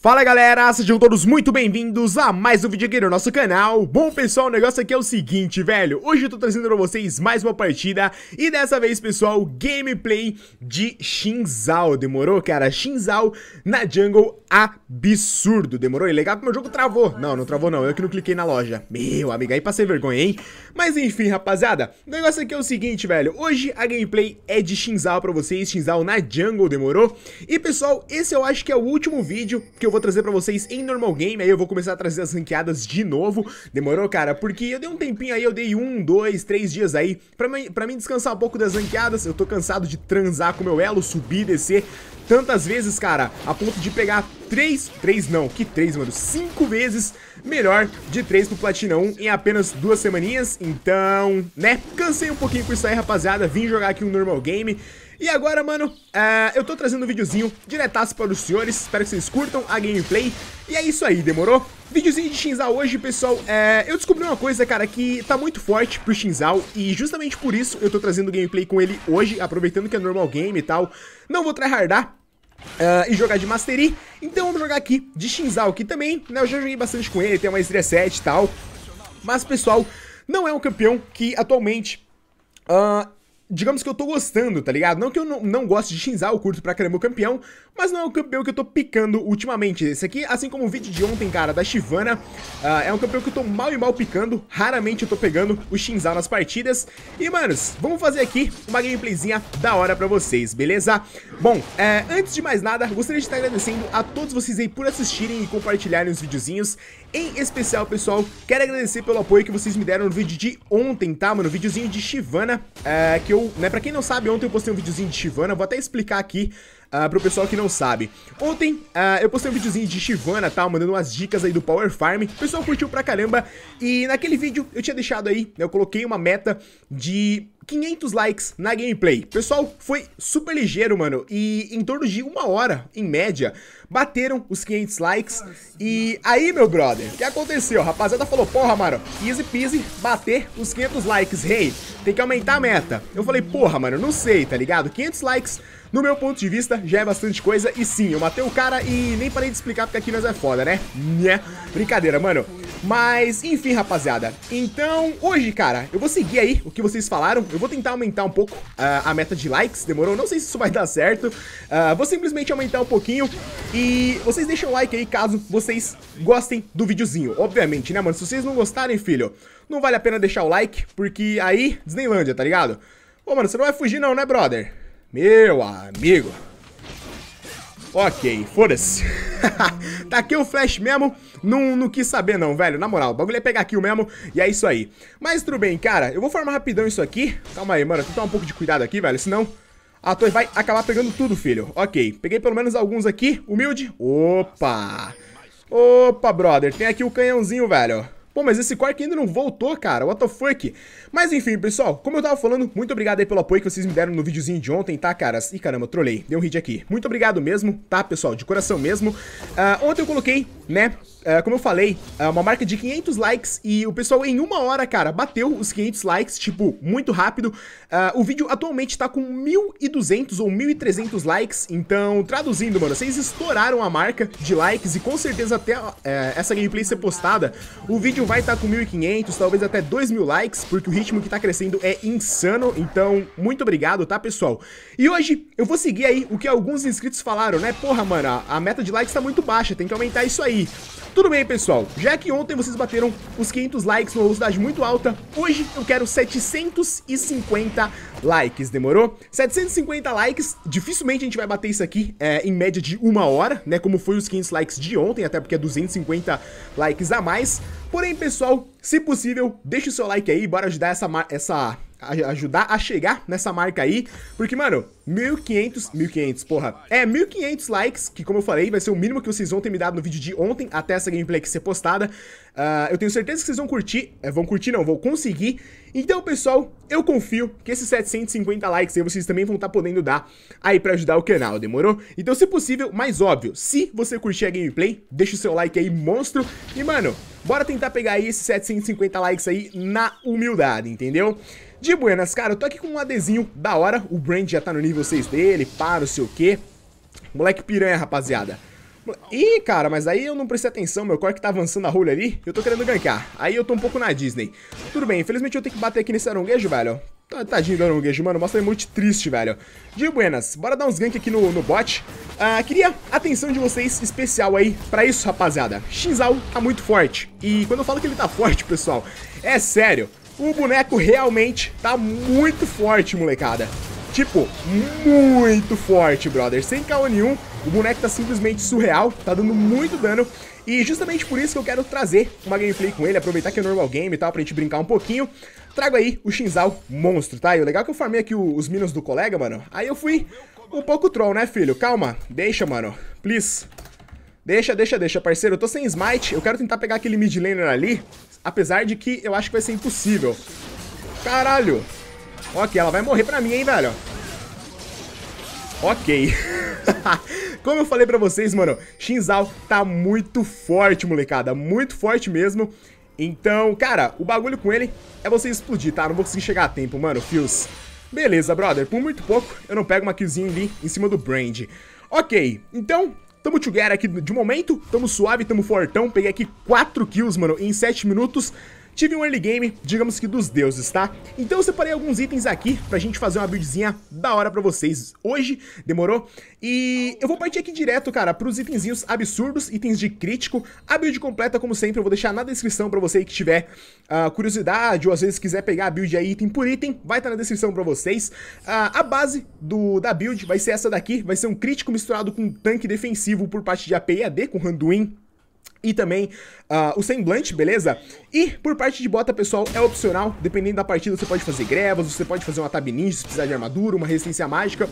Fala galera, sejam todos muito bem-vindos a mais um vídeo aqui no nosso canal. Bom pessoal, o negócio aqui é o seguinte, velho. Hoje eu tô trazendo pra vocês mais uma partida E dessa vez, pessoal, gameplay de Shinzal Demorou, cara? Shinzal na jungle absurdo. Demorou? E legal que meu jogo travou. Não, não travou não, eu que não cliquei na loja. Meu amigo, aí passei vergonha, hein? Mas enfim, rapaziada O negócio aqui é o seguinte, velho. Hoje a gameplay é de Shinzal pra vocês. Shinzal na jungle, demorou? E pessoal, esse eu acho que é o último vídeo que eu vou trazer pra vocês em normal game, aí eu vou começar a trazer as ranqueadas de novo, demorou, cara? Porque eu dei um tempinho aí, eu dei um, dois, três dias aí pra mim, pra mim descansar um pouco das ranqueadas, eu tô cansado de transar com meu elo, subir, descer tantas vezes, cara, a ponto de pegar três, três não, que três, mano, cinco vezes melhor de três pro Platina 1 em apenas duas semaninhas, então, né, cansei um pouquinho com isso aí, rapaziada, vim jogar aqui um normal game, e agora, mano, uh, eu tô trazendo um videozinho diretaço para os senhores, espero que vocês curtam a gameplay. E é isso aí, demorou? Videozinho de Shinzal hoje, pessoal, é, eu descobri uma coisa, cara, que tá muito forte pro Shinzal e justamente por isso eu tô trazendo gameplay com ele hoje, aproveitando que é normal game e tal. Não vou tryhardar, Uh, e jogar de Mastery, então vamos jogar aqui de Shinzal, que também, né, eu já joguei bastante com ele, tem uma estreia 7 e tal, mas pessoal, não é um campeão que atualmente uh, digamos que eu tô gostando, tá ligado? Não que eu não, não goste de Shinzal, eu curto pra caramba o campeão, mas não é o campeão que eu tô picando ultimamente. Esse aqui, assim como o vídeo de ontem, cara, da Shivana, uh, é um campeão que eu tô mal e mal picando, raramente eu tô pegando o Shinzal nas partidas. E, manos, vamos fazer aqui uma gameplayzinha da hora pra vocês, beleza? Bom, é, antes de mais nada, gostaria de estar agradecendo a todos vocês aí por assistirem e compartilharem os videozinhos. Em especial, pessoal, quero agradecer pelo apoio que vocês me deram no vídeo de ontem, tá, mano? videozinho de Shivana, é, que eu, né, pra quem não sabe, ontem eu postei um videozinho de Shivana, vou até explicar aqui uh, pro pessoal que não sabe. Ontem uh, eu postei um videozinho de Shivana, tá? Mandando umas dicas aí do Power Farm. O pessoal curtiu pra caramba. E naquele vídeo eu tinha deixado aí, né, eu coloquei uma meta de 500 likes na gameplay. Pessoal, foi super ligeiro, mano, e em torno de uma hora, em média, bateram os 500 likes. E aí, meu brother, o que aconteceu? A rapaziada falou, porra, mano, easy peasy, bater os 500 likes. Hey, tem que aumentar a meta. Eu falei, porra, mano, não sei, tá ligado? 500 likes no meu ponto de vista, já é bastante coisa. E sim, eu matei o cara e nem parei de explicar porque aqui nós é foda, né? Né? Brincadeira, mano. Mas, enfim, rapaziada. Então, hoje, cara, eu vou seguir aí o que vocês falaram. Eu vou tentar aumentar um pouco uh, a meta de likes, demorou? Não sei se isso vai dar certo. Uh, vou simplesmente aumentar um pouquinho. E vocês deixam o like aí caso vocês gostem do videozinho. Obviamente, né, mano? Se vocês não gostarem, filho, não vale a pena deixar o like, porque aí, Disneylândia, tá ligado? Ô, mano, você não vai fugir não, né, brother? Meu amigo. Ok, foda-se. tá aqui o flash mesmo, não, não quis saber não, velho. Na moral, o bagulho é pegar o mesmo e é isso aí. Mas tudo bem, cara, eu vou formar rapidão isso aqui. Calma aí, mano, tem que tomar um pouco de cuidado aqui, velho, senão... A torre vai acabar pegando tudo, filho. Ok, peguei pelo menos alguns aqui, humilde. Opa! Opa, brother, tem aqui o canhãozinho, velho. Pô, mas esse Quark ainda não voltou, cara, what the fuck? Mas enfim, pessoal, como eu tava falando, muito obrigado aí pelo apoio que vocês me deram no videozinho de ontem, tá, caras? Ih, caramba, trolei, deu um hit aqui. Muito obrigado mesmo, tá, pessoal, de coração mesmo. Uh, ontem eu coloquei, né, uh, como eu falei, uh, uma marca de 500 likes e o pessoal em uma hora, cara, bateu os 500 likes, tipo, muito rápido. o vídeo atualmente tá com 1.200 ou 1.300 likes, então, traduzindo, mano, vocês estouraram a marca de likes e com certeza até essa gameplay ser postada, o vídeo vai estar tá com 1.500, talvez até 2.000 likes, porque o ritmo que tá crescendo é insano, então muito obrigado, tá, pessoal? E hoje eu vou seguir aí o que alguns inscritos falaram, né? Porra, mano, a, a meta de likes tá muito baixa, tem que aumentar isso aí. Tudo bem, pessoal, já que ontem vocês bateram os 500 likes numa velocidade muito alta, hoje eu quero 750 likes, demorou? 750 likes, dificilmente a gente vai bater isso aqui é, em média de uma hora, né, como foi os 500 likes de ontem, até porque é 250 likes a mais. Porém, pessoal, se possível, deixa o seu like aí, bora ajudar essa, essa ajudar a chegar nessa marca aí, porque, mano, 1.500, 1.500, porra, é 1.500 likes, que como eu falei, vai ser o mínimo que vocês vão ter me dado no vídeo de ontem, até essa gameplay ser postada, uh, eu tenho certeza que vocês vão curtir, é, vão curtir não, vão conseguir, então, pessoal, eu confio que esses 750 likes aí vocês também vão estar tá podendo dar aí pra ajudar o canal, demorou? Então, se possível, mais óbvio, se você curtir a gameplay, deixa o seu like aí, monstro, e, mano, bora tentar pegar aí esses 750 likes aí na humildade, entendeu? De buenas, cara, eu tô aqui com um adesivo da hora, o brand já tá no nível 6 dele, pá, não sei o que. Moleque piranha, rapaziada. Ih, cara, mas aí eu não prestei atenção, meu corpo tá avançando a rolha ali, eu tô querendo gankar. Aí eu tô um pouco na Disney. Tudo bem, infelizmente eu tenho que bater aqui nesse aronguejo, velho. Tadinho do aronguejo, mano, mostra muito triste, velho. De buenas, bora dar uns gank aqui no, no bot. Uh, queria atenção de vocês especial aí pra isso, rapaziada. Shinzal tá muito forte. E quando eu falo que ele tá forte, pessoal, é sério. O boneco realmente tá muito forte, molecada. Tipo, muito forte, brother. Sem caô nenhum, o boneco tá simplesmente surreal, tá dando muito dano. E justamente por isso que eu quero trazer uma gameplay com ele, aproveitar que é normal game e tal, pra gente brincar um pouquinho. Trago aí o Shinzal monstro, tá? E o legal é que eu farmei aqui os minions do colega, mano. Aí eu fui um pouco troll, né, filho? Calma, deixa, mano. Please. Deixa, deixa, deixa, parceiro. Eu tô sem smite, eu quero tentar pegar aquele mid laner ali, apesar de que eu acho que vai ser impossível. Caralho. Ok, ela vai morrer pra mim, hein, velho. Ok. Como eu falei pra vocês, mano, Shinzal tá muito forte, molecada. Muito forte mesmo. Então, cara, o bagulho com ele é você explodir, tá? Não vou conseguir chegar a tempo, mano, Fios. Beleza, brother. Por muito pouco, eu não pego uma killzinha ali em cima do Brand. Ok, então, tamo together aqui de momento. Tamo suave, tamo fortão. Peguei aqui 4 kills, mano, em 7 minutos tive um early game, digamos que dos deuses, tá? Então eu separei alguns itens aqui pra gente fazer uma buildzinha da hora pra vocês hoje, demorou? E eu vou partir aqui direto, cara, pros itenzinhos absurdos, itens de crítico. A build completa, como sempre, eu vou deixar na descrição pra você que tiver uh, curiosidade ou às vezes quiser pegar a build aí item por item, vai estar tá na descrição pra vocês. Uh, a base do, da build vai ser essa daqui, vai ser um crítico misturado com um tanque defensivo por parte de AP e AD, com Randuin e também uh, o semblante, beleza? E por parte de bota, pessoal, é opcional, dependendo da partida você pode fazer grevas, você pode fazer uma tab ninja se precisar de armadura, uma resistência mágica,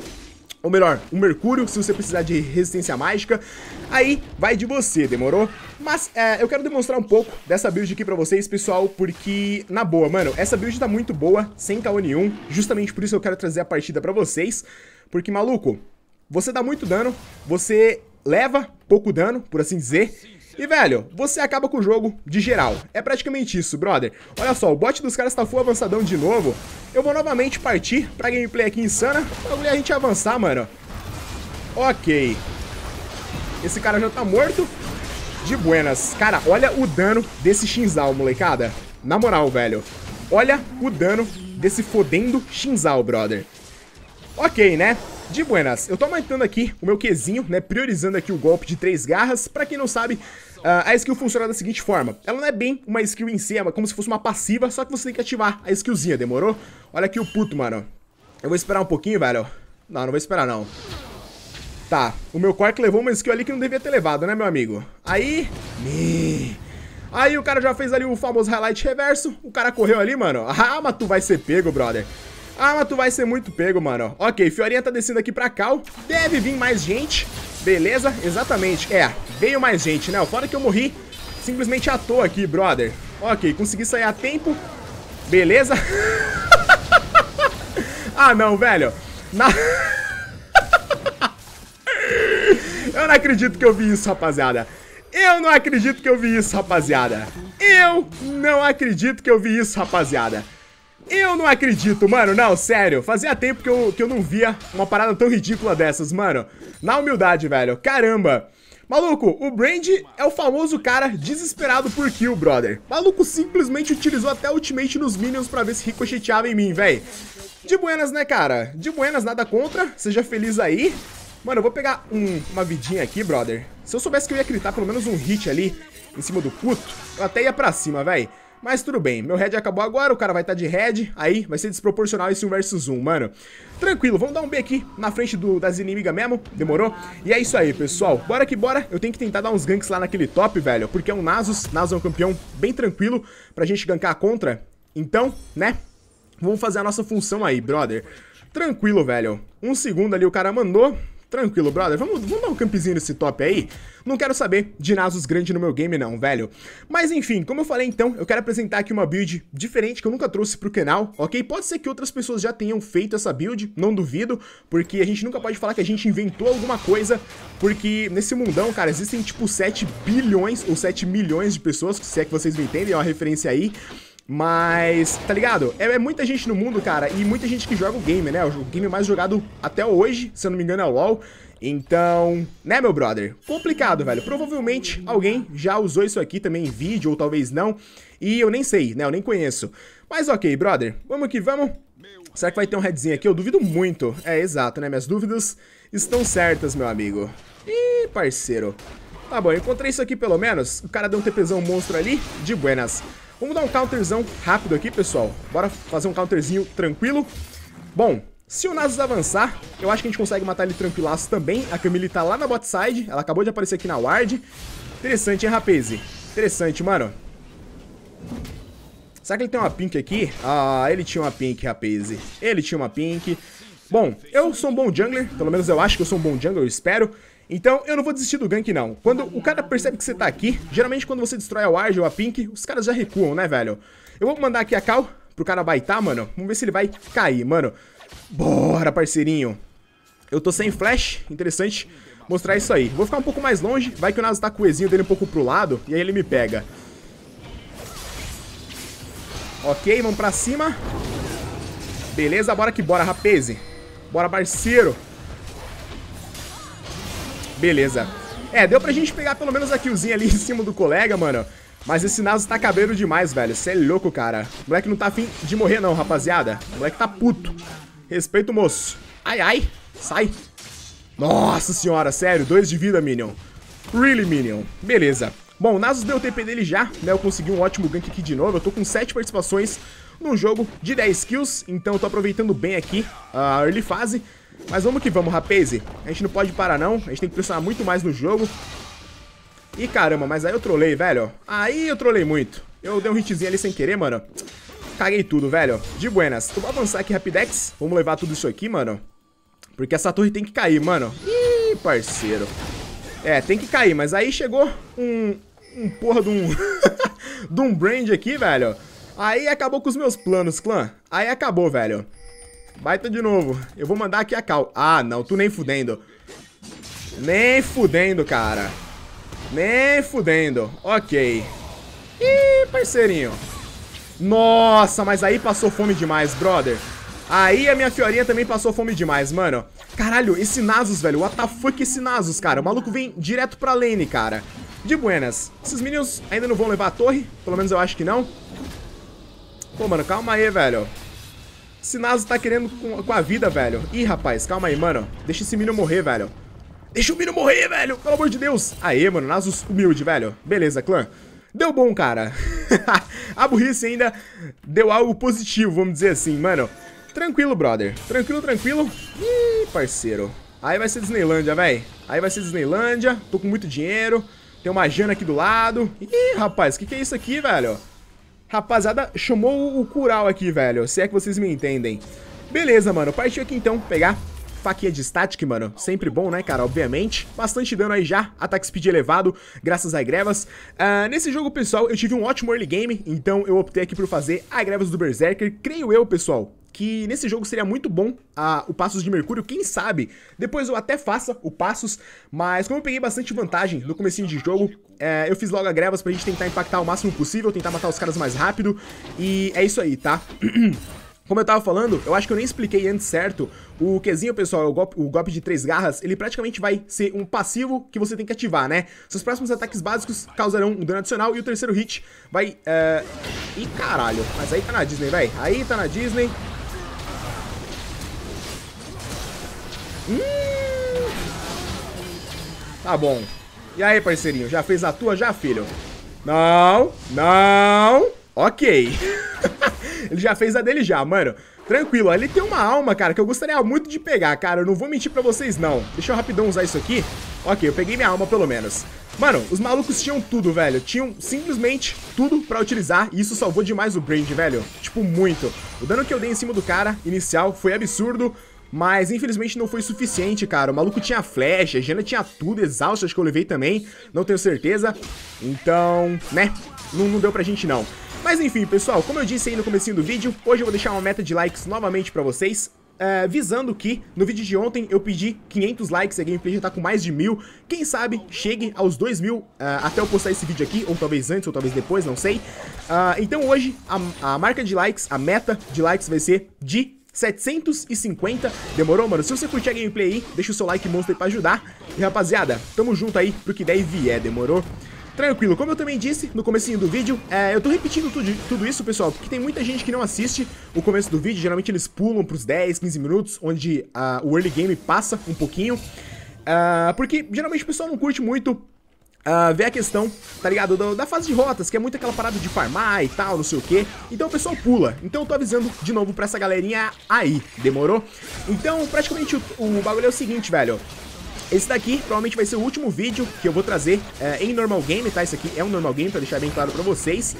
ou melhor, um mercúrio se você precisar de resistência mágica, aí vai de você, demorou? Mas é, eu quero demonstrar um pouco dessa build aqui pra vocês, pessoal, porque, na boa, mano, essa build tá muito boa, sem caô nenhum, justamente por isso eu quero trazer a partida pra vocês, porque, maluco, você dá muito dano, você leva pouco dano, por assim dizer, e, velho, você acaba com o jogo de geral. É praticamente isso, brother. Olha só, o bot dos caras tá full avançadão de novo. Eu vou novamente partir pra gameplay aqui insana pra a gente avançar, mano. Ok. Esse cara já tá morto. De buenas. Cara, olha o dano desse Shinzal, molecada. Na moral, velho. Olha o dano desse fodendo Shinzal, brother. Ok, né? De buenas, eu tô aumentando aqui o meu Qzinho, né, priorizando aqui o golpe de três garras. Pra quem não sabe, a skill funciona da seguinte forma. Ela não é bem uma skill em si, é como se fosse uma passiva, só que você tem que ativar a skillzinha, demorou? Olha aqui o puto, mano. Eu vou esperar um pouquinho, velho. Não, não vou esperar, não. Tá, o meu Quark levou uma skill ali que não devia ter levado, né, meu amigo? Aí... Me... Aí o cara já fez ali o famoso highlight reverso, o cara correu ali, mano. Ah, mas tu vai ser pego, brother. Ah, mas tu vai ser muito pego, mano. Ok, Fiorinha tá descendo aqui pra cá. Deve vir mais gente. Beleza, exatamente. É, veio mais gente, né? Fora que eu morri simplesmente à toa aqui, brother. Ok, consegui sair a tempo. Beleza. ah, não, velho. Na... eu não acredito que eu vi isso, rapaziada. Eu não acredito que eu vi isso, rapaziada. Eu não acredito que eu vi isso, rapaziada. Eu não acredito, mano, não, sério. Fazia tempo que eu, que eu não via uma parada tão ridícula dessas, mano. Na humildade, velho, caramba. Maluco, o Brand é o famoso cara desesperado por kill, brother. Maluco simplesmente utilizou até ultimate nos minions pra ver se ricocheteava em mim, velho. De buenas, né, cara? De buenas, nada contra. Seja feliz aí. Mano, eu vou pegar um, uma vidinha aqui, brother. Se eu soubesse que eu ia gritar pelo menos um hit ali em cima do puto, eu até ia pra cima, velho. Mas tudo bem, meu head acabou agora, o cara vai estar tá de head, aí vai ser desproporcional esse 1 versus 1, mano. Tranquilo, vamos dar um B aqui na frente do, das inimigas mesmo, demorou? E é isso aí, pessoal, bora que bora, eu tenho que tentar dar uns ganks lá naquele top, velho, porque é um Nasus, Nasus é um campeão bem tranquilo pra gente gankar contra, então, né, vamos fazer a nossa função aí, brother. Tranquilo, velho, um segundo ali o cara mandou, Tranquilo, brother. Vamos, vamos dar um campzinho nesse top aí? Não quero saber de Nasus grande no meu game não, velho. Mas enfim, como eu falei então, eu quero apresentar aqui uma build diferente que eu nunca trouxe pro canal, ok? Pode ser que outras pessoas já tenham feito essa build, não duvido, porque a gente nunca pode falar que a gente inventou alguma coisa, porque nesse mundão, cara, existem tipo 7 bilhões ou 7 milhões de pessoas, se é que vocês me entendem, é uma referência aí, mas, tá ligado? É, é, muita gente no mundo, cara, e muita gente que joga o game, né? O game mais jogado até hoje, se eu não me engano, é o LoL. Então, né, meu brother? Complicado, velho. Provavelmente alguém já usou isso aqui também em vídeo, ou talvez não. E eu nem sei, né? Eu nem conheço. Mas ok, brother. Vamos que vamos. Será que vai ter um headzinho aqui? Eu duvido muito. É, exato, né? Minhas dúvidas estão certas, meu amigo. Ih, parceiro. Tá bom, encontrei isso aqui pelo menos. O cara deu um TPzão monstro ali, de buenas. Vamos dar um counterzão rápido aqui, pessoal. Bora fazer um counterzinho tranquilo. Bom, se o Nasus avançar, eu acho que a gente consegue matar ele tranquilaço também. A Camille tá lá na bot side, ela acabou de aparecer aqui na ward. Interessante, hein, Rapaze? Interessante, mano. Será que ele tem uma pink aqui? Ah, ele tinha uma pink, Rapaze. Ele tinha uma pink. Bom, eu sou um bom jungler, pelo menos eu acho que eu sou um bom jungler, eu espero. Então, eu não vou desistir do gank, não. Quando o cara percebe que você tá aqui, geralmente quando você destrói a ward ou a pink, os caras já recuam, né, velho? Eu vou mandar aqui a cal pro cara baitar, mano. Vamos ver se ele vai cair, mano. Bora, parceirinho. Eu tô sem flash, interessante mostrar isso aí. Vou ficar um pouco mais longe, vai que o Nasus tá com o Ezinho dele um pouco pro lado, e aí ele me pega. Ok, vamos pra cima. Beleza, bora que bora, rapaz. Bora, parceiro. Beleza. É, deu pra gente pegar pelo menos a killzinha ali em cima do colega, mano. Mas esse Nasus tá cabreiro demais, velho. Você é louco, cara. O moleque não tá afim de morrer, não, rapaziada. O moleque tá puto. Respeito, moço. Ai, ai. Sai. Nossa senhora, sério. Dois de vida, Minion. Really, Minion. Beleza. Bom, o Nasus deu o TP dele já, né? Eu consegui um ótimo gank aqui de novo. Eu tô com 7 participações num jogo de 10 kills. Então tô aproveitando bem aqui a early fase. Mas vamos que vamos, rapaz. A gente não pode parar, não. A gente tem que pressionar muito mais no jogo. Ih, caramba, mas aí eu trolei, velho. Aí eu trolei muito. Eu dei um hitzinho ali sem querer, mano. Caguei tudo, velho. De buenas. Vou avançar aqui rapidex. Vamos levar tudo isso aqui, mano. Porque essa torre tem que cair, mano. Ih, parceiro. É, tem que cair. Mas aí chegou um... Um porra de um... de um brand aqui, velho. Aí acabou com os meus planos, clã. Aí acabou, velho. Baita de novo. Eu vou mandar aqui a cal. Ah, não. Tu nem fudendo. Nem fudendo, cara. Nem fudendo. Ok. Ih, parceirinho. Nossa, mas aí passou fome demais, brother. Aí a minha fiorinha também passou fome demais, mano. Caralho, esse Nasus, velho. What the fuck esse Nasus, cara? O maluco vem direto pra lane, cara. De buenas. Esses minions ainda não vão levar a torre. Pelo menos eu acho que não. Pô, mano, calma aí, velho. Nasus tá querendo com, com a vida, velho. Ih, rapaz, calma aí, mano. Deixa esse minion morrer, velho. Deixa o Mino morrer, velho. Pelo amor de Deus. Aê, mano. Nasus humilde, velho. Beleza, clã. Deu bom, cara. a burrice ainda deu algo positivo, vamos dizer assim, mano. Tranquilo, brother. Tranquilo, tranquilo. Ih, parceiro. Aí vai ser Disneylândia, velho. Aí vai ser Disneylândia. Tô com muito dinheiro. Tem uma Jana aqui do lado. Ih, rapaz, o que, que é isso aqui, velho? Rapaziada, chamou o Cural aqui, velho. Se é que vocês me entendem. Beleza, mano. Partiu aqui, então, pegar faquinha de static, mano. Sempre bom, né, cara? Obviamente. Bastante dano aí já. Ataque speed elevado, graças a Grevas. Uh, nesse jogo, pessoal, eu tive um ótimo early game, então eu optei aqui por fazer a Grevas do Berserker. Creio eu, pessoal, que nesse jogo seria muito bom uh, o Passos de Mercúrio, quem sabe depois eu até faça o Passos, mas como eu peguei bastante vantagem no comecinho de jogo, uh, eu fiz logo a Grevas pra gente tentar impactar o máximo possível, tentar matar os caras mais rápido, e é isso aí, tá? Como eu tava falando, eu acho que eu nem expliquei antes certo, o Qzinho, pessoal, o golpe, o golpe de três garras, ele praticamente vai ser um passivo que você tem que ativar, né? Seus próximos ataques básicos causarão um dano adicional e o terceiro hit vai... Uh... Ih, caralho, mas aí tá na Disney, velho. Aí tá na Disney. Hum... Tá bom. E aí, parceirinho, já fez a tua já, filho? Não, não... Ok. ele já fez a dele já, mano. Tranquilo, ele tem uma alma, cara, que eu gostaria muito de pegar, cara. Eu não vou mentir pra vocês, não. Deixa eu rapidão usar isso aqui. Ok, eu peguei minha alma, pelo menos. Mano, os malucos tinham tudo, velho. Tinham simplesmente tudo pra utilizar. E isso salvou demais o Brand, velho. Tipo, muito. O dano que eu dei em cima do cara, inicial, foi absurdo. Mas infelizmente não foi suficiente, cara. O maluco tinha flecha, a Jana tinha tudo, exausto, acho que eu levei também. Não tenho certeza. Então, né? Não, não deu pra gente não. Mas enfim, pessoal, como eu disse aí no comecinho do vídeo, hoje eu vou deixar uma meta de likes novamente pra vocês. Uh, visando que no vídeo de ontem eu pedi 500 likes a gameplay já tá com mais de mil. Quem sabe chegue aos 2 mil uh, até eu postar esse vídeo aqui, ou talvez antes, ou talvez depois, não sei. Uh, então hoje a, a marca de likes, a meta de likes vai ser de 750. Demorou, mano? Se você curtir a gameplay aí, deixa o seu like monstro aí pra ajudar. E rapaziada, tamo junto aí pro que der e vier, demorou? Tranquilo, como eu também disse no comecinho do vídeo, é, eu tô repetindo tudo, tudo, isso, pessoal, porque tem muita gente que não assiste o começo do vídeo, geralmente eles pulam pros 10, 15 minutos, onde uh, o early game passa um pouquinho, uh, porque geralmente o pessoal não curte muito Uh, ver a questão, tá ligado, da, da, fase de rotas, que é muito aquela parada de farmar e tal, não sei o que. Então o pessoal pula. Então eu tô avisando de novo pra essa galerinha aí, demorou? Então, praticamente o, o bagulho é o seguinte, velho. Esse daqui provavelmente vai ser o último vídeo que eu vou trazer é, em normal game, tá? Esse aqui é um normal game, pra deixar bem claro pra vocês.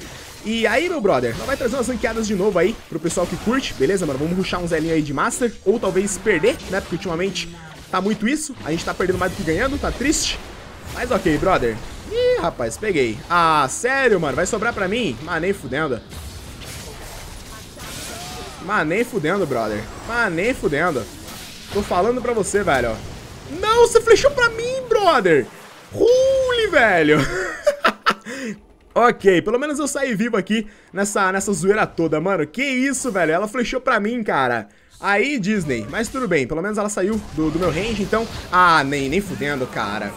E aí, meu brother, nós vai trazer umas ranqueadas de novo aí pro pessoal que curte, beleza, mano? Vamos ruxar um zelinho aí de Master, ou talvez perder, né? Porque ultimamente tá muito isso, a gente tá perdendo mais do que ganhando, tá triste. Mas ok, brother. Ih, rapaz, peguei. Ah, sério, mano? Vai sobrar pra mim? Mas nem fudendo. Mas nem fudendo, brother. Mas nem fudendo. Tô falando pra você, velho. Não, você flechou pra mim, brother. Holy, velho. ok, pelo menos eu saí vivo aqui nessa, nessa zoeira toda, mano. Que isso, velho. Ela flechou pra mim, cara. Aí, Disney. Mas tudo bem, pelo menos ela saiu do, do meu range, então... Ah, nem, nem fudendo, cara.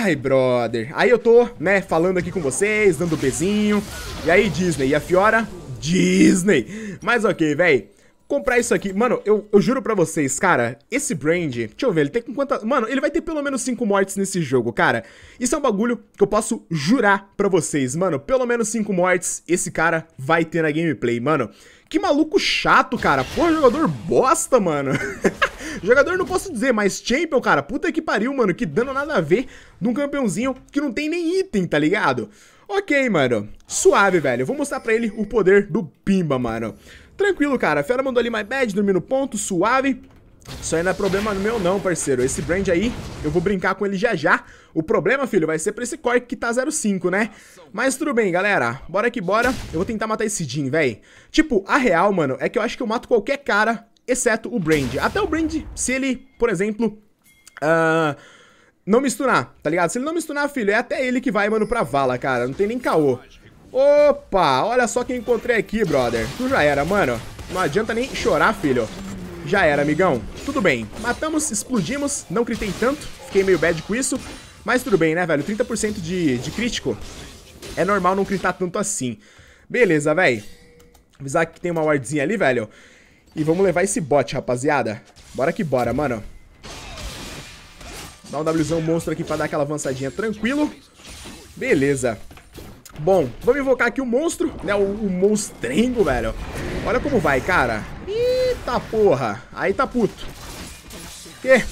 Ai, brother. Aí eu tô, né, falando aqui com vocês, dando bezinho. E aí, Disney. E a Fiora? Disney. Mas ok, véi. Comprar isso aqui, mano, eu, eu juro pra vocês, cara, esse brand, deixa eu ver, ele tem com quanta... Mano, ele vai ter pelo menos 5 mortes nesse jogo, cara. Isso é um bagulho que eu posso jurar pra vocês, mano. Pelo menos 5 mortes esse cara vai ter na gameplay, mano. Que maluco chato, cara. Pô, jogador bosta, mano. jogador não posso dizer, mas Champion, cara, puta que pariu, mano. Que dano nada a ver de um campeãozinho que não tem nem item, tá ligado? Ok, mano. Suave, velho. vou mostrar pra ele o poder do Pimba, mano. Tranquilo, cara. Fera mandou ali my bad, dormindo ponto, suave. Isso aí não é problema meu não, parceiro. Esse brand aí, eu vou brincar com ele já já. O problema, filho, vai ser pra esse Cork que tá 0,5, né? Mas tudo bem, galera. Bora que bora. Eu vou tentar matar esse Jin, véi. Tipo, a real, mano, é que eu acho que eu mato qualquer cara, exceto o Brand. Até o Brand, se ele, por exemplo... Uh, não misturar, tá ligado? Se ele não misturar, filho, é até ele que vai, mano, pra vala, cara. Não tem nem caô. Opa, olha só quem encontrei aqui, brother. Tu já era, mano. Não adianta nem chorar, filho. Já era, amigão. Tudo bem. Matamos, explodimos. Não critei tanto. Fiquei meio bad com isso. Mas tudo bem, né, velho? 30% de, de crítico. É normal não critar tanto assim. Beleza, velho. Avisar que tem uma wardzinha ali, velho. E vamos levar esse bot, rapaziada. Bora que bora, mano. Dá um Wzão monstro aqui pra dar aquela avançadinha tranquilo. Beleza. Bom, vamos invocar aqui o monstro, né? O, o monstrengo, velho. Olha como vai, cara. Eita porra. Aí tá puto. Que?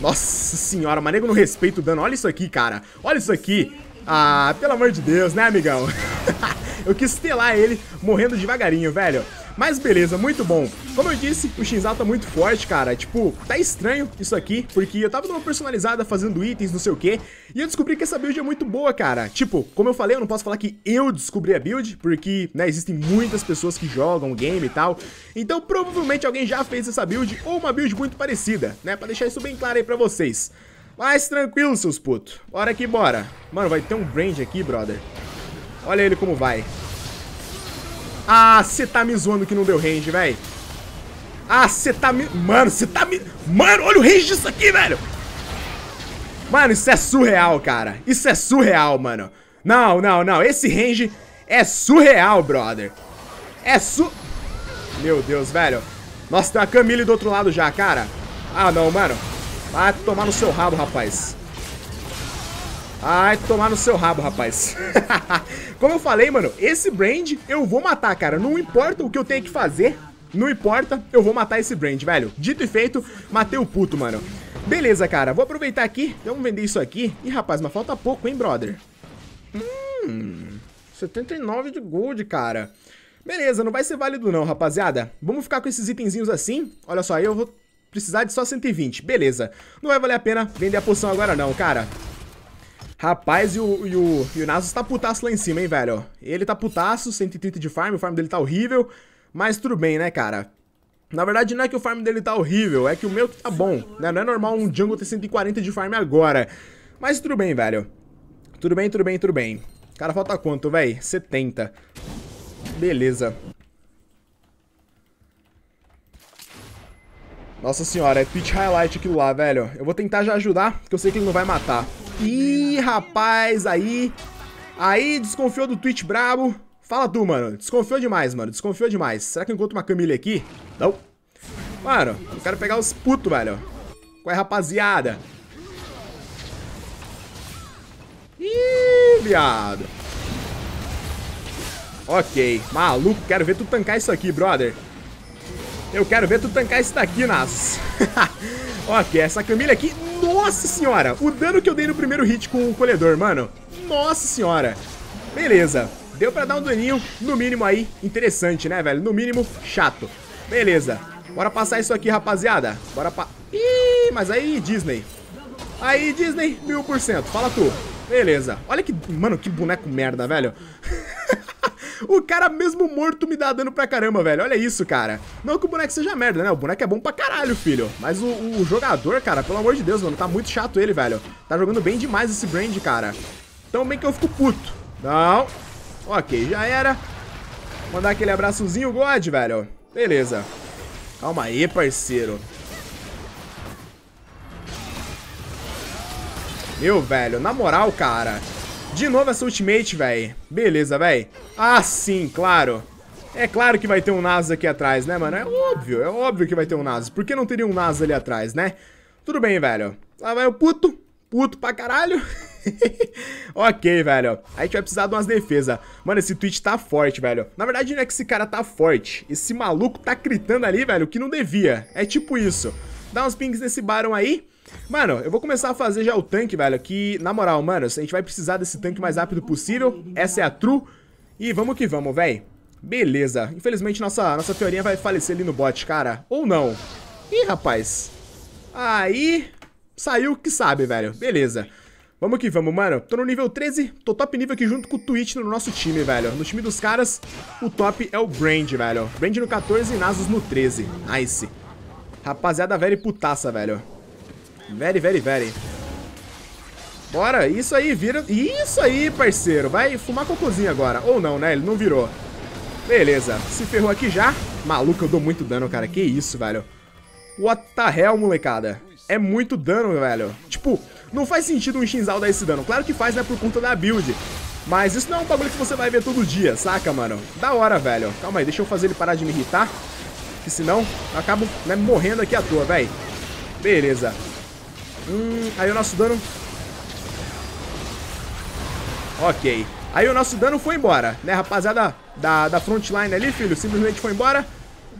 Nossa senhora, manego não respeita o dano. Olha isso aqui, cara. Olha isso aqui. Ah, pelo amor de Deus, né, amigão? Eu quis telar ele morrendo devagarinho, velho. Mas beleza, muito bom. Como eu disse, o Shinzal tá muito forte, cara. Tipo, tá estranho isso aqui, porque eu tava numa personalizada fazendo itens, não sei o quê, e eu descobri que essa build é muito boa, cara. Tipo, como eu falei, eu não posso falar que eu descobri a build, porque, né, existem muitas pessoas que jogam o game e tal. Então, provavelmente alguém já fez essa build, ou uma build muito parecida, né, pra deixar isso bem claro aí pra vocês. Mas tranquilo, seus putos. Bora que bora. Mano, vai ter um brand aqui, brother. Olha ele como vai. Ah, você tá me zoando que não deu range, velho. Ah, você tá me... Mano, você tá me... Mano, olha o range disso aqui, velho. Mano, isso é surreal, cara. Isso é surreal, mano. Não, não, não. Esse range é surreal, brother. É su... Meu Deus, velho. Nossa, tem uma Camille do outro lado já, cara. Ah, não, mano. Vai tomar no seu rabo, rapaz. Ai, tomar no seu rabo, rapaz. Como eu falei, mano, esse brand eu vou matar, cara. Não importa o que eu tenho que fazer, não importa, eu vou matar esse brand, velho. Dito e feito, matei o puto, mano. Beleza, cara, vou aproveitar aqui, vamos vender isso aqui. Ih, rapaz, mas falta pouco, hein, brother? Hum, 79 de gold, cara. Beleza, não vai ser válido não, rapaziada. Vamos ficar com esses itenzinhos assim. Olha só, eu vou precisar de só 120. Beleza, não vai valer a pena vender a poção agora não, cara. Rapaz, e o, e o, e o Nasus tá putaço lá em cima, hein, velho? Ele tá putaço, 130 de farm, o farm dele tá horrível, mas tudo bem, né, cara? Na verdade, não é que o farm dele tá horrível, é que o meu tá bom, né? Não é normal um jungle ter 140 de farm agora. Mas tudo bem, velho. Tudo bem, tudo bem, tudo bem. Cara, falta quanto, velho? 70. Beleza. Nossa senhora, é pitch highlight aquilo lá, velho. Eu vou tentar já ajudar, porque eu sei que ele não vai matar. Ih, rapaz, aí... Aí, desconfiou do Twitch brabo. Fala tu, mano. Desconfiou demais, mano. Desconfiou demais. Será que eu encontro uma Camille aqui? Não. Mano, eu quero pegar os putos, velho. Qual é, rapaziada? Ih, viado. Ok, maluco, quero ver tu tancar isso aqui, brother. Eu quero ver tu tancar isso daqui, Nasus. ok, essa Camille aqui... Nossa senhora, o dano que eu dei no primeiro hit com o colhedor, mano. Nossa senhora. Beleza, deu pra dar um daninho, no mínimo aí, interessante, né, velho? No mínimo, chato. Beleza, bora passar isso aqui, rapaziada. Bora pa... Ih, mas aí, Disney. Aí, Disney, mil por cento. Fala tu. Beleza. Olha que... Mano, que boneco merda, velho. o cara mesmo morto me dá dano pra caramba, velho. Olha isso, cara. Não que o boneco seja merda, né? O boneco é bom pra caralho, filho. Mas o, o jogador, cara, pelo amor de Deus, mano, tá muito chato ele, velho. Tá jogando bem demais esse Brand, cara. Então bem que eu fico puto. Não. Ok, já era. Mandar aquele abraçozinho, God, velho. Beleza. Calma aí, parceiro. Meu, velho, na moral, cara. De novo essa ultimate, velho. Beleza, velho. Ah, sim, claro. É claro que vai ter um Nasus aqui atrás, né, mano? É óbvio, é óbvio que vai ter um Nasus. Por que não teria um Nasus ali atrás, né? Tudo bem, velho. Lá vai o puto. Puto pra caralho. ok, velho. A gente vai precisar de umas defesas. Mano, esse Twitch tá forte, velho. Na verdade, não é que esse cara tá forte. Esse maluco tá gritando ali, velho, que não devia. É tipo isso. Dá uns pings nesse Baron aí. Mano, eu vou começar a fazer já o tanque, velho, que, na moral, mano, a gente vai precisar desse tanque o mais rápido possível. Essa é a true. E vamos que vamos, velho. Beleza. Infelizmente, nossa, nossa Fiorinha vai falecer ali no bot, cara. Ou não. Ih, rapaz. Aí... Saiu que sabe, velho. Beleza. Vamos que vamos, mano. Tô no nível 13, tô top nível aqui junto com o Twitch no nosso time, velho. No time dos caras, o top é o Brand, velho. Brand no 14 e Nasus no 13. Nice. Rapaziada velha e putaça, velho. Very, very, very. Bora, isso aí, vira... Isso aí, parceiro. Vai fumar cocôzinho agora. Ou não, né? Ele não virou. Beleza. Se ferrou aqui já. Maluco, eu dou muito dano, cara. Que isso, velho. What the hell, molecada? É muito dano, velho. Tipo, não faz sentido um Shinzal dar esse dano. Claro que faz, né, por conta da build. Mas isso não é um bagulho que você vai ver todo dia, saca, mano? Da hora, velho. Calma aí, deixa eu fazer ele parar de me irritar. Que senão eu acabo né, morrendo aqui à toa, velho. Beleza. Hum, aí o nosso dano... Ok. Aí o nosso dano foi embora, né, rapaziada da, da frontline ali, filho, simplesmente foi embora.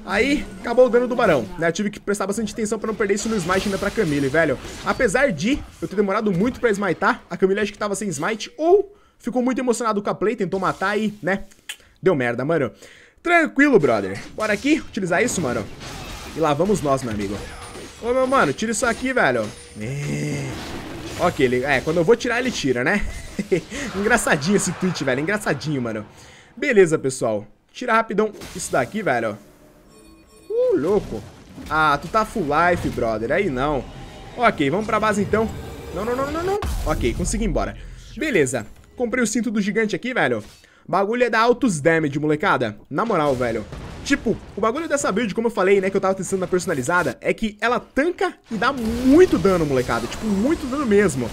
Aí, acabou o dano do Barão, né? Eu tive que prestar bastante atenção pra não perder isso no smite ainda pra Camille, velho. Apesar de eu ter demorado muito pra smitar, a Camille acho que tava sem smite, ou ficou muito emocionado com a play, tentou matar e, né, deu merda, mano. Tranquilo, brother. Bora aqui, utilizar isso, mano. E lá vamos nós, meu amigo. Ô, meu mano, tira isso aqui, velho. É... Ok, ele... é, quando eu vou tirar, ele tira, né? Engraçadinho esse tweet, velho. Engraçadinho, mano. Beleza, pessoal. Tira rapidão isso daqui, velho. Uh, louco. Ah, tu tá full life, brother. Aí não. Ok, vamos pra base então. Não, não, não, não, não. Ok, consegui ir embora. Beleza. Comprei o cinto do gigante aqui, velho. Bagulho é dar altos damage, molecada. Na moral, velho. Tipo, o bagulho dessa build, como eu falei, né, que eu tava testando na personalizada, é que ela tanca e dá muito dano, molecada. Tipo, muito dano mesmo.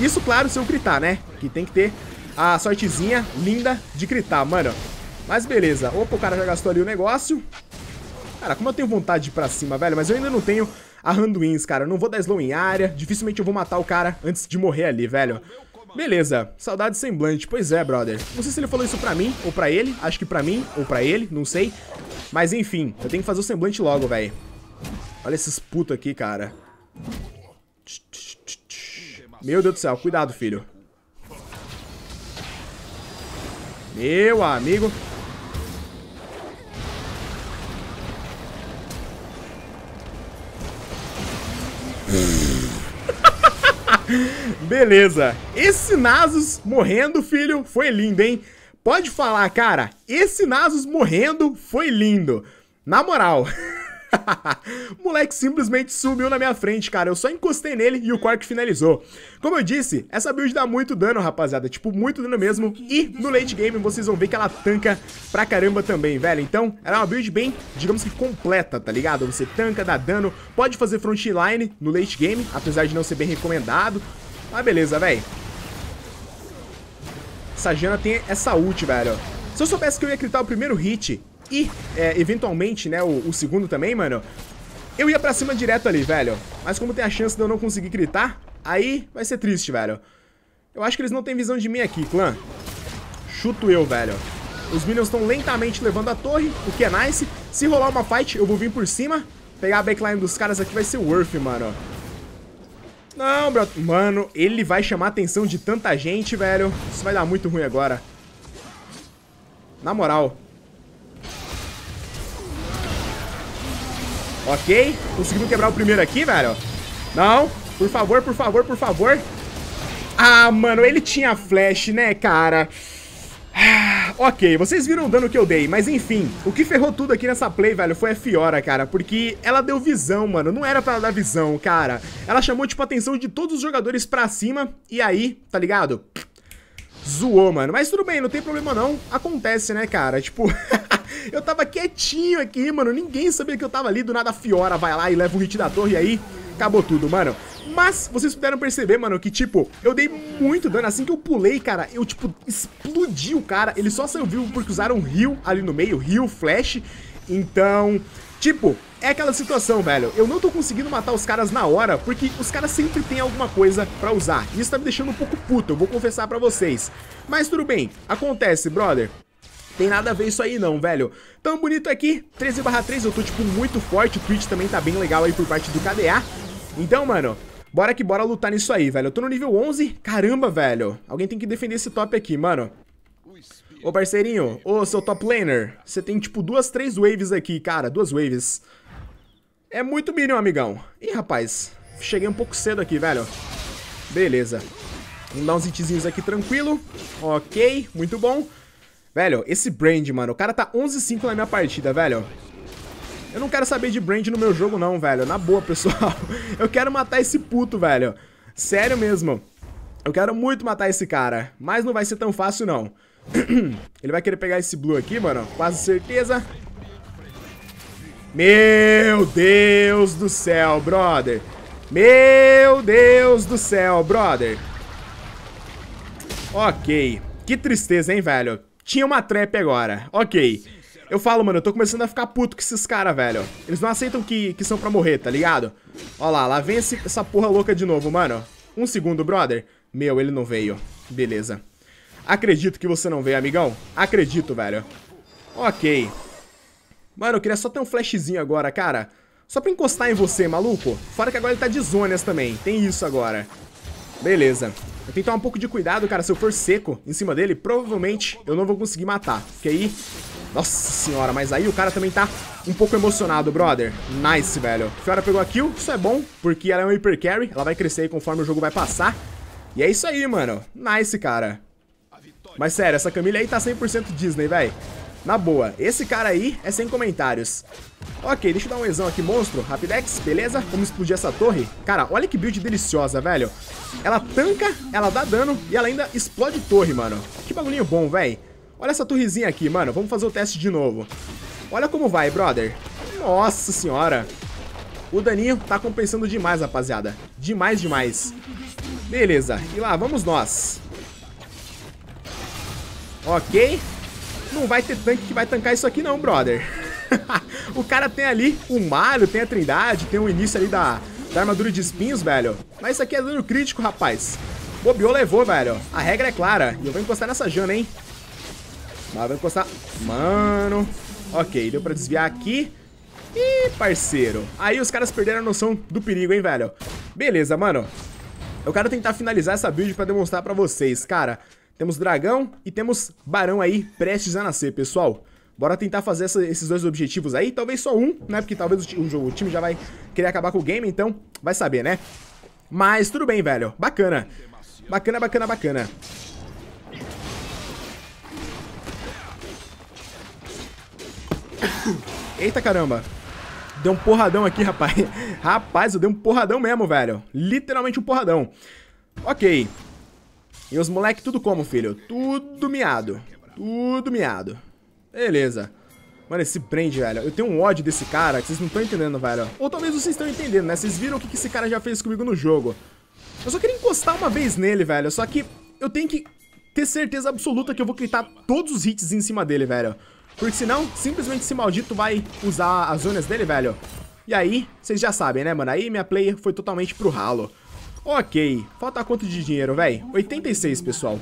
Isso, claro, se eu gritar, né? Que tem que ter a sortezinha linda de gritar, mano. Mas beleza. Opa, o cara já gastou ali o negócio. Cara, como eu tenho vontade de ir pra cima, velho, mas eu ainda não tenho a Handwins, cara. Eu não vou dar slow em área. Dificilmente eu vou matar o cara antes de morrer ali, velho. Beleza, saudade semblante. Pois é, brother. Não sei se ele falou isso pra mim ou pra ele. Acho que pra mim ou pra ele, não sei. Mas enfim, eu tenho que fazer o semblante logo, velho. Olha esses putos aqui, cara. Meu Deus do céu, cuidado, filho. Meu amigo. Beleza. Esse Nasus morrendo, filho, foi lindo, hein? Pode falar, cara. Esse Nasus morrendo foi lindo. Na moral. o moleque simplesmente sumiu na minha frente, cara. Eu só encostei nele e o Quark finalizou. Como eu disse, essa build dá muito dano, rapaziada. Tipo, muito dano mesmo. E no late game vocês vão ver que ela tanca pra caramba também, velho. Então, ela é uma build bem, digamos que completa, tá ligado? Você tanca, dá dano, pode fazer frontline no late game, apesar de não ser bem recomendado. Mas beleza, velho. Essa Jana tem essa ult, velho. Se eu soubesse que eu ia critar o primeiro hit e, é, eventualmente, né, o, o, segundo também, mano, eu ia pra cima direto ali, velho. Mas como tem a chance de eu não conseguir gritar, aí vai ser triste, velho. Eu acho que eles não têm visão de mim aqui, clã. Chuto eu, velho. Os minions estão lentamente levando a torre, o que é nice. Se rolar uma fight, eu vou vir por cima. Pegar a backline dos caras aqui vai ser worth, mano. Não, bro. Mano, ele vai chamar a atenção de tanta gente, velho. Isso vai dar muito ruim agora. Na moral. Ok. Conseguimos quebrar o primeiro aqui, velho. Não. Por favor, por favor, por favor. Ah, mano, ele tinha flash, né, cara? Ah, ok, vocês viram o dano que eu dei, mas enfim, o que ferrou tudo aqui nessa play, velho, foi a Fiora, cara, porque ela deu visão, mano, não era pra ela dar visão, cara. Ela chamou, tipo, a atenção de todos os jogadores pra cima, e aí, tá ligado? Zoou, mano. Mas tudo bem, não tem problema não. Acontece, né, cara? Tipo, eu tava quietinho aqui, mano. Ninguém sabia que eu tava ali. Do nada a Fiora vai lá e leva o hit da torre e aí acabou tudo, mano. Mas vocês puderam perceber, mano, que, tipo, eu dei muito dano. Assim que eu pulei, cara, eu, tipo, explodi o cara. Ele só saiu vivo porque usaram Rio ali no meio, Rio, Flash. Então, tipo, é aquela situação, velho. Eu não tô conseguindo matar os caras na hora, porque os caras sempre têm alguma coisa pra usar. Isso tá me deixando um pouco puto, eu vou confessar pra vocês. Mas tudo bem, acontece, brother. Tem nada a ver isso aí não, velho. Tão bonito aqui, 13 3, eu tô, tipo, muito forte. O Twitch também tá bem legal aí por parte do KDA. Então, mano, bora que bora lutar nisso aí, velho. Eu tô no nível 11. Caramba, velho. Alguém tem que defender esse top aqui, mano. Ô, parceirinho, ô, seu top laner, você tem, tipo, duas, três waves aqui, cara, duas waves. É muito minion, amigão. Ih, rapaz, cheguei um pouco cedo aqui, velho. Beleza. Vamos dar uns hitzinhos aqui tranquilo. Ok, muito bom. Velho, esse Brand, mano, o cara tá 11-5 na minha partida, velho. Eu não quero saber de Brand no meu jogo, não, velho. Na boa, pessoal. Eu quero matar esse puto, velho. Sério mesmo. Eu quero muito matar esse cara. Mas não vai ser tão fácil, não. Ele vai querer pegar esse blue aqui, mano. Quase certeza. Meu Deus do céu, brother. Meu Deus do céu, brother. Ok. Que tristeza, hein, velho. Tinha uma trap agora. Ok. Eu falo, mano, eu tô começando a ficar puto com esses caras, velho. Eles não aceitam que, que são pra morrer, tá ligado? Ó lá, lá vem esse, essa porra louca de novo, mano. Um segundo, brother. Meu, ele não veio. Beleza. Acredito que você não veio, amigão. Acredito, velho. Ok. Mano, eu queria só ter um flashzinho agora, cara. Só pra encostar em você, maluco. Fora que agora ele tá de zonas também. Tem isso agora. Beleza. Eu tenho que tomar um pouco de cuidado, cara. Se eu for seco em cima dele, provavelmente eu não vou conseguir matar. Porque aí... Nossa senhora, mas aí o cara também tá um pouco emocionado, brother. Nice, velho. Fiora pegou a kill. Isso é bom, porque ela é um hyper carry. Ela vai crescer aí conforme o jogo vai passar. E é isso aí, mano. Nice, cara. Mas sério, essa Camila aí tá 100% Disney, velho. Na boa, esse cara aí é sem comentários. Ok, deixa eu dar um exão aqui, monstro. Rapidex, beleza? Vamos explodir essa torre. Cara, olha que build deliciosa, velho. Ela tanca, ela dá dano e ela ainda explode torre, mano. Que bagulhinho bom, velho. Olha essa torrezinha aqui, mano. Vamos fazer o teste de novo. Olha como vai, brother. Nossa senhora. O daninho tá compensando demais, rapaziada. Demais, demais. Beleza, e lá vamos nós. Ok. Não vai ter tanque que vai tancar isso aqui não, brother. o cara tem ali o Mario, tem a Trindade, tem o início ali da, da armadura de espinhos, velho. Mas isso aqui é dano crítico, rapaz. Bobeou, levou, velho. A regra é clara. E eu vou encostar nessa Jana, hein. Mas vou encostar... Mano... Ok, deu pra desviar aqui. Ih, parceiro. Aí os caras perderam a noção do perigo, hein, velho. Beleza, mano. Eu quero tentar finalizar essa build pra demonstrar pra vocês. Cara, temos dragão e temos barão aí prestes a nascer, pessoal. Bora tentar fazer essa, esses dois objetivos aí. Talvez só um, né? Porque talvez o, o, o, time já vai querer acabar com o game, então vai saber, né? Mas tudo bem, velho. Bacana. Bacana, bacana, bacana. Eita caramba. Deu um porradão aqui, rapaz. Rapaz, eu dei um porradão mesmo, velho. Literalmente um porradão. Ok. E os moleques tudo como, filho? Tudo miado. Tudo miado. Beleza. Mano, esse prende, velho. Eu tenho um ódio desse cara que vocês não estão entendendo, velho. Ou talvez vocês estão entendendo, né? Vocês viram o que esse cara já fez comigo no jogo. Eu só queria encostar uma vez nele, velho. Só que eu tenho que ter certeza absoluta que eu vou gritar todos os hits em cima dele, velho. Porque senão, simplesmente esse maldito vai usar as zonas dele, velho. E aí, vocês já sabem, né, mano? Aí minha play foi totalmente pro ralo. Ok, falta quanto de dinheiro, velho? 86, pessoal.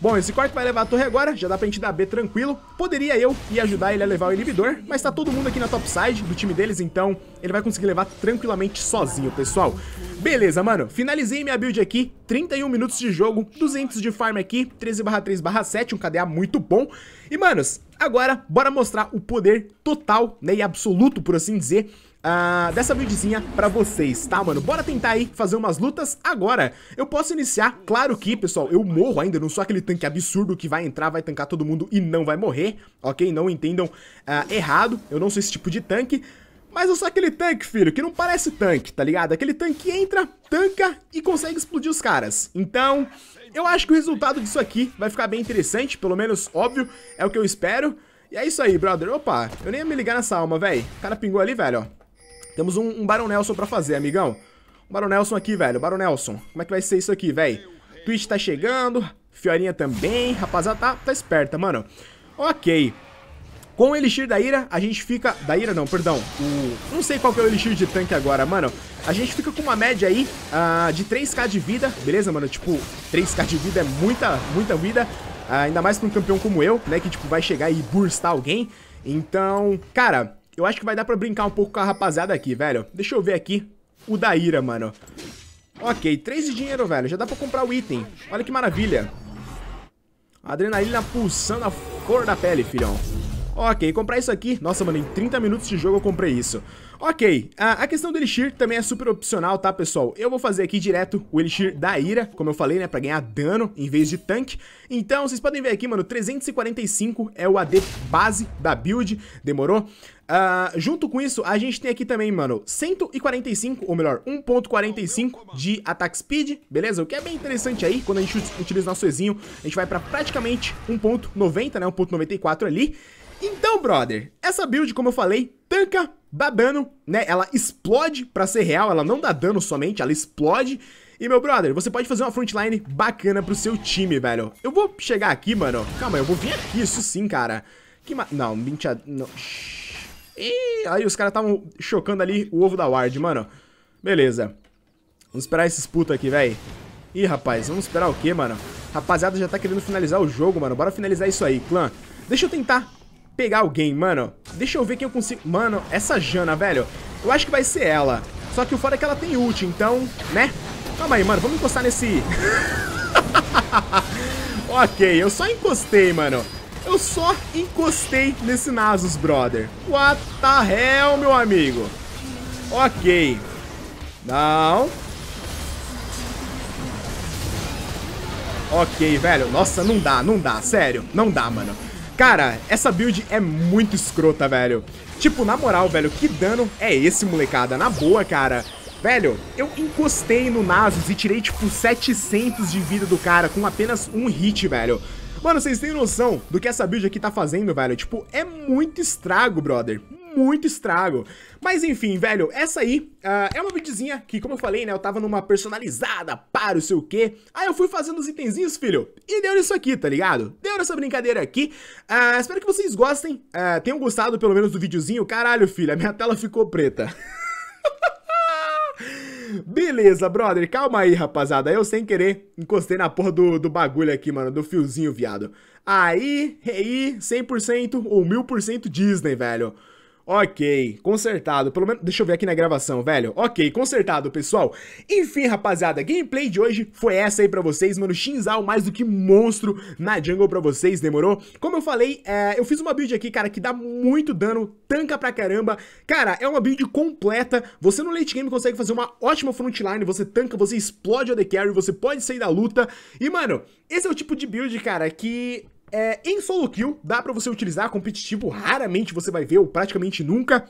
Bom, esse corte vai levar a torre agora, já dá pra gente dar B tranquilo. Poderia eu ir ajudar ele a levar o inibidor, mas tá todo mundo aqui na topside do time deles, então ele vai conseguir levar tranquilamente sozinho, pessoal. Beleza, mano, finalizei minha build aqui, 31 minutos de jogo, 200 de farm aqui, 13 3 7, um KDA muito bom. E, manos, agora bora mostrar o poder total, né, e absoluto, por assim dizer, uh, dessa buildzinha pra vocês, tá, mano? Bora tentar aí fazer umas lutas agora. Eu posso iniciar, claro que, pessoal, eu morro ainda, não sou aquele tanque absurdo que vai entrar, vai tancar todo mundo e não vai morrer, ok? Não entendam uh, errado, eu não sou esse tipo de tanque, mas eu sou aquele tanque, filho, que não parece tanque, tá ligado? Aquele tanque que entra, tanca e consegue explodir os caras. Então, eu acho que o resultado disso aqui vai ficar bem interessante, pelo menos, óbvio, é o que eu espero. E é isso aí, brother. Opa, eu nem ia me ligar nessa alma, velho. O cara pingou ali, velho, ó. Temos um, um Baron Nelson pra fazer, amigão. Um Baron Nelson aqui, velho. Baron Nelson. Como é que vai ser isso aqui, velho? Twitch tá chegando. Fiorinha também. Rapaziada, tá, tá esperta, mano. Ok. Com o Elixir da Ira, a gente fica... Da Ira não, perdão. O... Não sei qual que é o Elixir de tanque agora, mano. A gente fica com uma média aí uh, de 3k de vida, beleza, mano? Tipo, 3k de vida é muita, muita vida. Uh, ainda mais pra um campeão como eu, né? Que, tipo, vai chegar e burstar alguém. Então, cara, eu acho que vai dar pra brincar um pouco com a rapaziada aqui, velho. Deixa eu ver aqui o da ira, mano. Ok, 3 de dinheiro, velho. Já dá pra comprar o item. Olha que maravilha. Adrenalina pulsando a cor da pele, filhão. Ok, comprar isso aqui. Nossa, mano, em 30 minutos de jogo eu comprei isso. Ok, a, a questão do Elixir também é super opcional, tá, pessoal? Eu vou fazer aqui direto o Elixir da Ira, como eu falei, né, pra ganhar dano em vez de tanque. Então, vocês podem ver aqui, mano, 345 é o AD base da build, demorou? Uh, junto com isso, a gente tem aqui também, mano, 145, ou melhor, 1.45 de attack speed, beleza? O que é bem interessante aí, quando a gente utiliza nosso Ezinho, a gente vai pra praticamente 1.90, né, 1.94 ali. Então, brother, essa build, como eu falei, tanca, dá dano, né? Ela explode pra ser real, ela não dá dano somente, ela explode. E, meu brother, você pode fazer uma frontline bacana pro seu time, velho. Eu vou chegar aqui, mano. Calma, eu vou vir aqui, isso sim, cara. Que ma... Não, mentira... Não... Ih, aí os caras estavam chocando ali o ovo da Ward, mano. Beleza. Vamos esperar esses putos aqui, velho. Ih, rapaz, vamos esperar o quê, mano? Rapaziada já tá querendo finalizar o jogo, mano. Bora finalizar isso aí, clã. Deixa eu tentar pegar alguém, mano. Deixa eu ver quem eu consigo... Mano, essa Jana, velho. Eu acho que vai ser ela. Só que o foda é que ela tem ult, então, né? Calma aí, mano. Vamos encostar nesse... ok, eu só encostei, mano. Eu só encostei nesse Nasus, brother. What the hell, meu amigo? Ok. Não. Ok, velho. Nossa, não dá, não dá. Sério, não dá, mano. Cara, essa build é muito escrota, velho. Tipo, na moral, velho, que dano é esse, molecada? Na boa, cara. Velho, eu encostei no Nasus e tirei, tipo, 700 de vida do cara com apenas um hit, velho. Mano, vocês têm noção do que essa build aqui tá fazendo, velho? Tipo, é muito estrago, brother. Muito estrago. Mas enfim, velho, essa aí uh, é uma buildzinha que, como eu falei, né, eu tava numa personalizada, para o sei o quê. Aí eu fui fazendo os itenzinhos, filho, e deu nisso aqui, tá ligado? Deu nessa brincadeira aqui. Uh, espero que vocês gostem, uh, tenham gostado pelo menos do videozinho. Caralho, filho, a minha tela ficou preta. Beleza, brother. Calma aí, rapaziada. Eu, sem querer, encostei na porra do, do bagulho aqui, mano. Do fiozinho, viado. Aí, aí, 100% ou 1000% Disney, velho. Ok, consertado. Pelo menos, deixa eu ver aqui na gravação, velho. Ok, consertado, pessoal. Enfim, rapaziada, gameplay de hoje foi essa aí pra vocês, mano. Shinzal mais do que monstro na jungle pra vocês, demorou? Como eu falei, é, eu fiz uma build aqui, cara, que dá muito dano, tanca pra caramba. Cara, é uma build completa. Você no late game consegue fazer uma ótima frontline, você tanca, você explode a AD Carry, você pode sair da luta. E, mano, esse é o tipo de build, cara, que é, em solo kill, dá pra você utilizar competitivo, raramente você vai ver, ou praticamente nunca.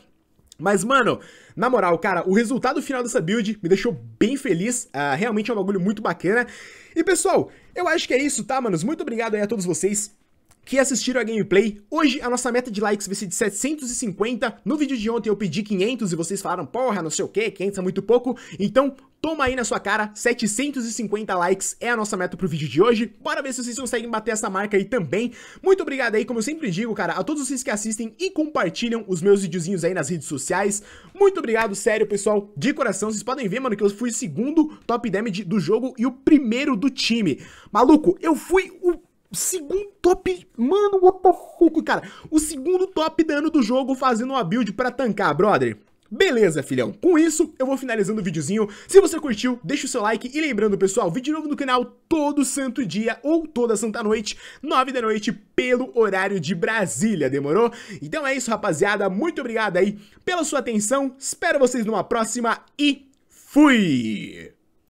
Mas, mano, na moral, cara, o resultado final dessa build me deixou bem feliz. Uh, realmente é um bagulho muito bacana. E, pessoal, eu acho que é isso, tá, manos? Muito obrigado aí a todos vocês que assistiram a gameplay. Hoje a nossa meta de likes vai ser de 750. No vídeo de ontem eu pedi 500 e vocês falaram, porra, não sei o que, 500 é muito pouco. Então, toma aí na sua cara, 750 likes é a nossa meta pro vídeo de hoje. Bora ver se vocês conseguem bater essa marca aí também. Muito obrigado aí, como eu sempre digo, cara, a todos vocês que assistem e compartilham os meus videozinhos aí nas redes sociais. Muito obrigado, sério, pessoal, de coração. Vocês podem ver, mano, que eu fui o segundo top damage do jogo e o primeiro do time. Maluco, eu fui o o segundo top... Mano, what the fuck, cara? O segundo top dano do jogo fazendo uma build pra tancar, brother. Beleza, filhão. Com isso, eu vou finalizando o videozinho. Se você curtiu, deixa o seu like. E lembrando, pessoal, vídeo novo no canal todo santo dia ou toda santa noite, 9 da noite, pelo horário de Brasília, demorou? Então é isso, rapaziada. Muito obrigado aí pela sua atenção. Espero vocês numa próxima e fui!